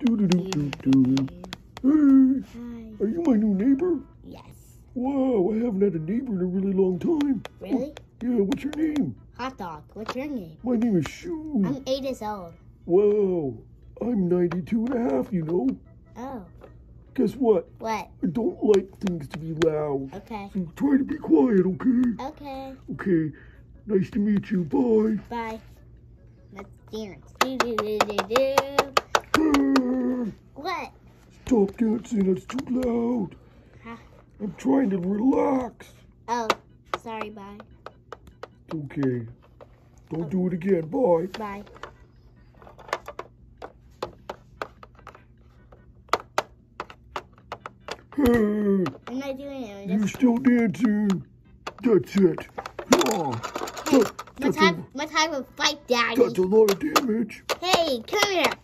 Do do do do do. Hey, Hi. are you my new neighbor? Yes. Wow, I haven't had a neighbor in a really long time. Really? Oh, yeah, what's your name? Hot dog. What's your name? My name is Shoe. I'm eight years old. Wow, I'm 92 and a half, you know. Oh. Guess what? What? I don't like things to be loud. Okay. So try to be quiet, okay? Okay. Okay, nice to meet you. Bye. Bye. Let's dance. Do, do, do, do, do. Stop dancing, it's too loud. Huh? I'm trying to relax. Oh, sorry. Bye. Okay. Don't oh. do it again. Bye. Bye. Hey, I'm not doing it. You're still dancing. That's it. Yeah. That, My that's, time, a, my time to fight, Daddy. that's a lot of damage. Hey, come here.